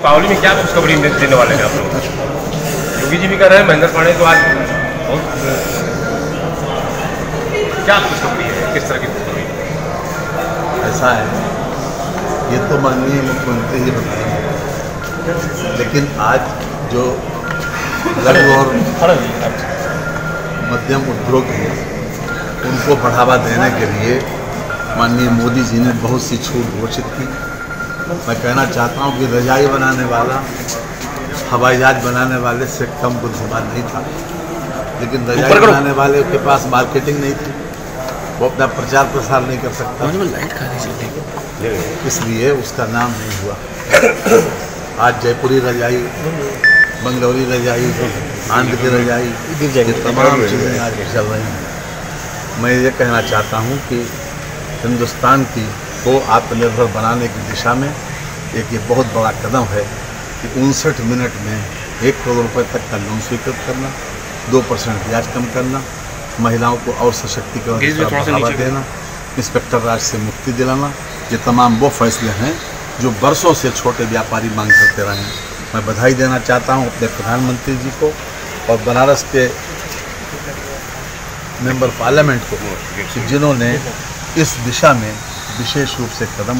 दीपावली में क्या खुशखबरी देने वाले हैं आप लोग? योगी जी भी कर रहे हैं, महेंद्र पांडे तो आज बहुत क्या खुशखबरी है? किस तरह की खुशखबरी ऐसा है। ये तो माननीय मुख्यमंत्री ही बताएँगे लेकिन आज जो लघु और मध्यम उद्योग हैं, उनको बढ़ावा देने के लिए माननीय मोदी जी ने बहुत सी छूट घोषित की। मैं कहना चाहता हूँ कि रजाई बनाने वाला हवाई जहाज़ बनाने वाले से कम बुद्धिमान नहीं था। लेकिन रजाई बनाने वाले के पास मार्केटिंग नहीं थी। वो अपना प्रचार प्रसार नहीं कर सकता। इसलिए उसका नाम नहीं हुआ। आज जयपुरी रजाई बंगलौरी रजाई आंध्र की रजाई ये तमाम चीज़ें आज चल रही हैं। मैं ये कहना चाहता हूँ कि हिंदुस्तान की को आत्मनिर्भर बनाने की दिशा में एक ये बहुत बड़ा कदम है कि उनसठ मिनट में एक करोड़ रुपए तक का लोन स्वीकृत करना दो परसेंट ब्याज कम करना महिलाओं को और सशक्तिकरण बढ़ावा देना इंस्पेक्टर राज से मुक्ति दिलाना ये तमाम वो फैसले हैं जो बरसों से छोटे व्यापारी मांग करते रहे हैं। मैं बधाई देना चाहता हूँ अपने प्रधानमंत्री जी को और बनारस के मेंबर पार्लियामेंट को जिन्होंने इस दिशा में विशेष रूप से कदम